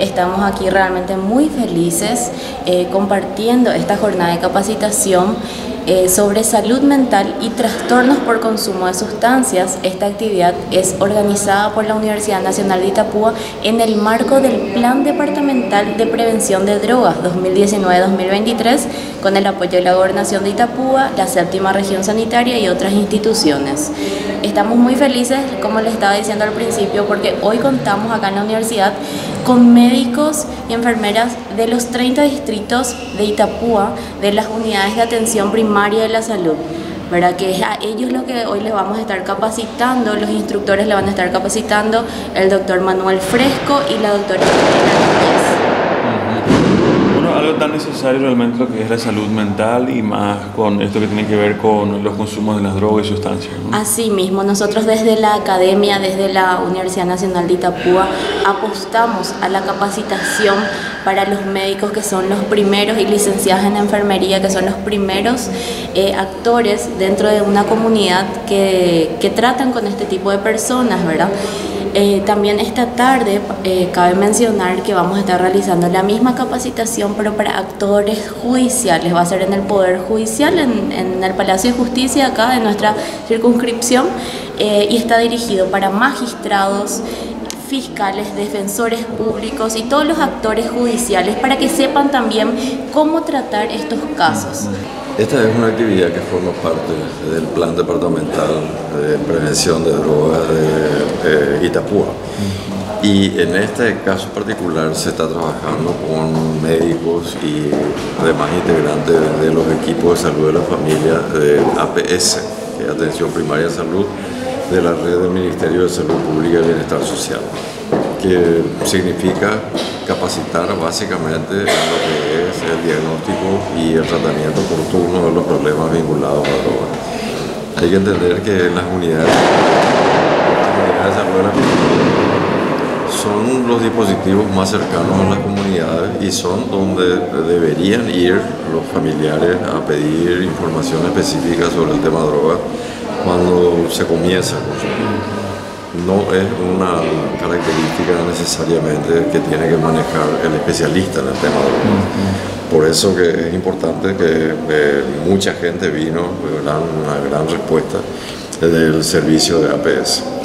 Estamos aquí realmente muy felices eh, compartiendo esta jornada de capacitación eh, sobre salud mental y trastornos por consumo de sustancias. Esta actividad es organizada por la Universidad Nacional de Itapúa en el marco del Plan Departamental de Prevención de Drogas 2019-2023 con el apoyo de la Gobernación de Itapúa, la Séptima Región Sanitaria y otras instituciones. Estamos muy felices, como les estaba diciendo al principio, porque hoy contamos acá en la universidad con médicos y enfermeras de los 30 distritos de Itapúa, de las unidades de atención primaria de la salud. ¿verdad? que es a ellos lo que hoy les vamos a estar capacitando, los instructores le van a estar capacitando el doctor Manuel Fresco y la doctora algo tan necesario realmente lo que es la salud mental y más con esto que tiene que ver con los consumos de las drogas y sustancias. Así mismo, nosotros desde la academia, desde la Universidad Nacional de Itapúa, apostamos a la capacitación para los médicos que son los primeros y licenciados en enfermería, que son los primeros eh, actores dentro de una comunidad que, que tratan con este tipo de personas, ¿verdad? Eh, también esta tarde eh, cabe mencionar que vamos a estar realizando la misma capacitación, pero para actores judiciales. Va a ser en el Poder Judicial, en, el Palacio de Justicia, acá de nuestra circunscripción, eh, y está dirigido para magistrados, fiscales, defensores públicos y todos los actores judiciales para que sepan también cómo tratar estos casos. Esta es una actividad que forma parte del Plan Departamental de Prevención de Drogas de Itapúa. Y en este caso particular se está trabajando con médicos y demás integrantes de los equipos de salud de la familia de APS, que es Atención Primaria de Salud, de la red del Ministerio de Salud Pública y Bienestar Social, que significa capacitar básicamente en lo que es el diagnóstico y el tratamiento oportuno de los problemas vinculados a la droga. Hay que entender que las unidades, son los dispositivos más cercanos a las comunidades y son donde deberían ir los familiares a pedir información específica sobre el tema droga cuando se comienza no es una característica necesariamente que tiene que manejar el especialista en el tema de Por eso que es importante que eh, mucha gente vino, una gran respuesta del servicio de APS.